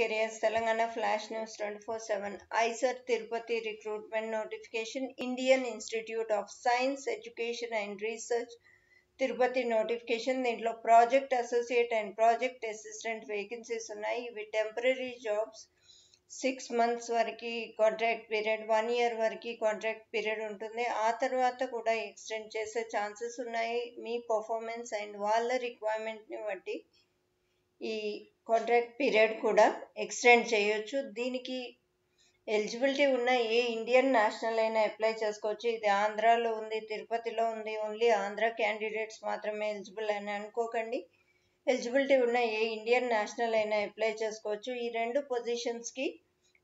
Careers Telangana flash news twenty four seven IISER Tirupati recruitment notification Indian Institute of Science Education and Research Tirupati notification దీంట్లో project associate and project assistant vacancies ఉన్నాయి. ఇవి temporary jobs six months వరకు contract period one year వరకు contract period ఉంటుంది. ఆ తర్వాత కూడా extend చేసే ఛాన్సెస్ ఉన్నాయి. మీ పర్ఫార్మెన్స్ అండ్ వాళ్ళ రిక్వైర్మెంట్ని బట్టి ఈ కాంట్రాక్ట్ పీరియడ్ కూడా ఎక్స్టెండ్ చేయొచ్చు. దీనికి ఎలిజిబిలిటీ ఉన్న ఏ ఇండియన్ నేషనల్ అయినా అప్లై చేసుకోవచ్చు. ఇది ఆంధ్రాలో ఉంది తిరుపతిలో ఉంది. ఓన్లీ ఆంధ్ర క్యాండిడేట్స్ మాత్రమే ఎలిజిబుల్ అని అనుకోకండి. ఎలిజిబిలిటీ ఉన్న ఏ ఇండియన్ నేషనల్ అయినా అప్లై చేసుకోవచ్చు. ఈ రెండు పొజిషన్స్కి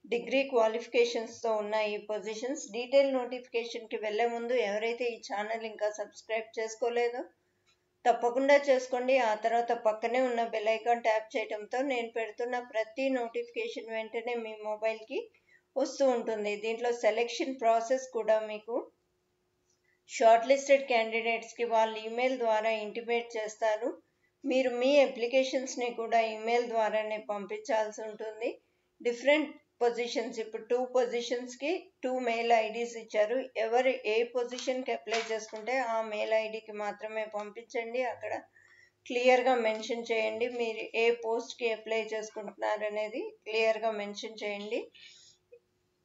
డిగ్రీ క్వాలిఫికేషన్స్తో ఉన్న ఈ పొజిషన్స్ డీటెయిల్ నోటిఫికేషన్కి వెళ్ళే ముందు ఎవరైతే ఈ ఛానల్ ఇంకా సబ్స్క్రైబ్ చేసుకోలేదో తప్పకుండా చేసుకోండి. ఆ తర్వాత పక్కనే ఉన్న బెల్ ఐకాన్ ట్యాప్ చేయడంతో నేను పెడుతున్న ప్రతి నోటిఫికేషన్ వెంటనే మీ మొబైల్కి వస్తూ ఉంటుంది. దీంట్లో సెలెక్షన్ ప్రాసెస్ కూడా మీకు షార్ట్ లిస్టెడ్ క్యాండిడేట్స్కి వాళ్ళు ఈమెయిల్ ద్వారా ఇంటిమేట్ చేస్తారు మీరు మీ అప్లికేషన్స్ని కూడా ఈమెయిల్ ద్వారానే పంపించాల్సి ఉంటుంది. డిఫరెంట్ పొజిషన్స్ ఇప్పుడు టూ పొజిషన్స్కి టూ మెయిల్ ఐడీస్ ఇచ్చారు. ఎవరు ఏ పొజిషన్కి అప్లై చేసుకుంటే ఆ మెయిల్ ఐడికి మాత్రమే పంపించండి. అక్కడ క్లియర్గా మెన్షన్ చేయండి. మీరు ఏ పోస్ట్కి అప్లై చేసుకుంటున్నారు అనేది క్లియర్గా మెన్షన్ చేయండి.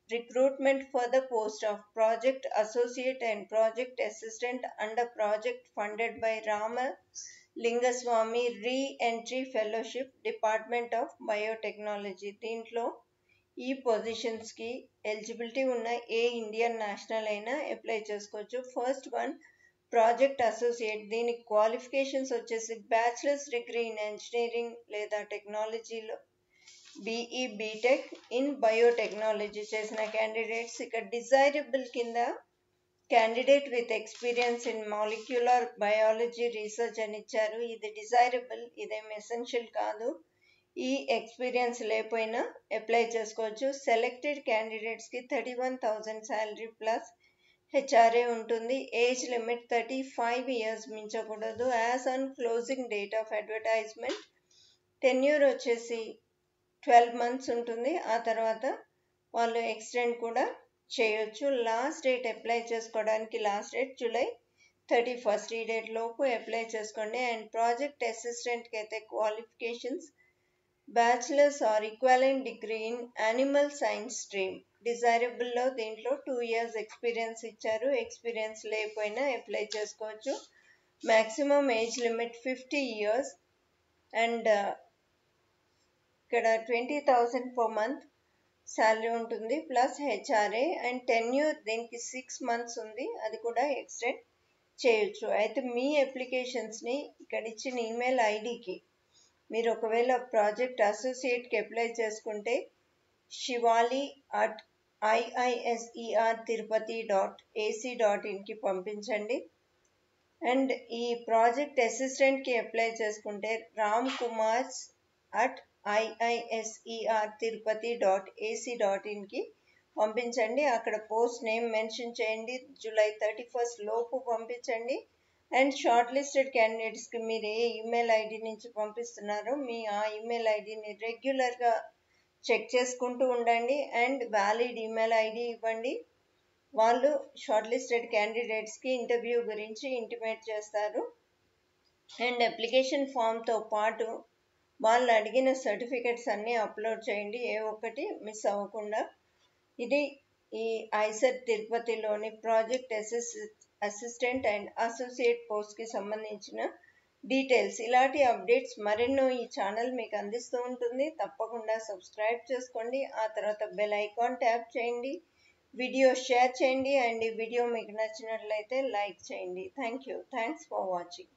Recruitment for the post of project associate and project assistant under project funded by Rama Lingaswami re entry fellowship department of biotechnology దీంట్లో ఈ పొజిషన్స్కి ఎలిజిబిలిటీ ఉన్న ఏ ఇండియన్ నేషనల్ అయినా అప్లై చేసుకోవచ్చు. ఫస్ట్ వన్ ప్రాజెక్ట్ అసోసియేట్ దీనికి qualifications వచ్చేసి bachelors degree in engineering లేదా టెక్నాలజీలో బీఈ బీటెక్ ఇన్ బయోటెక్నాలజీ చేసిన క్యాండిడేట్స్ ఇక్కడ డిజైరబుల్ కింద candidate with experience in molecular biology research అని ఇచ్చారు. ఇది డిజైరబుల్ ఇదేం ఎసెన్షియల్ కాదు. ఈ ఎక్స్పీరియన్స్ లేకపోయినా అప్లై చేసుకోవచ్చు. సెలెక్టెడ్ క్యాండిడేట్స్కి thirty one thousand salary plus HRA ఉంటుంది. Age limit thirty five years మించకూడదు. As on closing date of advertisement tenure వచ్చేసి ట్వెల్వ్ మంత్స్ ఉంటుంది. ఆ తర్వాత వాళ్ళు ఎక్స్టెండ్ కూడా చేయొచ్చు. లాస్ట్ డేట్ అప్లై చేసుకోవడానికి last date July thirty first ఈ డేట్ లోపు అప్లై చేసుకోండి. అండ్ ప్రాజెక్ట్ అసిస్టెంట్కి అయితే qualifications bachelor's or equivalent degree in animal science stream డిజైరబుల్లో దీంట్లో టూ ఇయర్స్ ఎక్స్పీరియన్స్ ఇచ్చారు. ఎక్స్పీరియన్స్ లేకపోయినా అప్లై చేసుకోవచ్చు. Maximum age limit fifty years and ఇక్కడ twenty thousand per month salary ఉంటుంది. ప్లస్ హెచ్ఆర్ఏ అండ్ టెన్యూర్ దీనికి six months ఉంది. అది కూడా ఎక్స్టెండ్ చేయొచ్చు. అయితే మీ అప్లికేషన్స్ని ఇక్కడ ఇచ్చిన ఈమెయిల్ ఐడికి మీరు ఒకవేళ ప్రాజెక్ట్ అసోసియేట్కి అప్లై చేసుకుంటే Shivali at IISER Tirupati dot AC dot ఇన్కి పంపించండి. అండ్ ఈ ప్రాజెక్ట్ అసిస్టెంట్కి అప్లై చేసుకుంటే Ram Kumars at IISER Tirupati dot AC dot ఇన్కి పంపించండి. అక్కడ పోస్ట్ నేమ్ మెన్షన్ చేయండి. జూలై థర్టీ ఫస్ట్ లోపు పంపించండి. అండ్ షార్ట్ లిస్టెడ్ క్యాండిడేట్స్కి మీరు ఏ ఈమెయిల్ ఐడి నుంచి పంపిస్తున్నారో. మీ ఆ ఈమెయిల్ ఐడిని రెగ్యులర్గా చెక్ చేసుకుంటూ ఉండండి. అండ్ వ్యాలిడ్ ఈమెయిల్ ఐడి ఇవ్వండి. వాళ్ళు షార్ట్ లిస్టెడ్ క్యాండిడేట్స్కి ఇంటర్వ్యూ గురించి ఇంటిమేట్ చేస్తారు. అండ్ అప్లికేషన్ ఫామ్తో పాటు వాళ్ళు అడిగిన సర్టిఫికెట్స్ అన్నీ అప్లోడ్ చేయండి. ఏ ఒక్కటి మిస్ అవ్వకుండా. ఇది ఈ ఐసెట్ తిరుపతిలోని ప్రాజెక్ట్ అసిస్ అసిస్టెంట్ అండ్ అసోసియేట్ పోస్ట్కి సంబంధించిన డీటెయిల్స్. ఇలాంటి అప్డేట్స్ మరెన్నో ఈ ఛానల్ మీకు అందిస్తూ ఉంటుంది. తప్పకుండా సబ్స్క్రైబ్ చేసుకోండి. ఆ తర్వాత బెల్ ఐకాన్ ట్యాప్ చేయండి. వీడియో షేర్ చేయండి. అండ్ ఈ వీడియో మీకు నచ్చినట్లయితే లైక్ చేయండి. Thank you. Thanks for watching.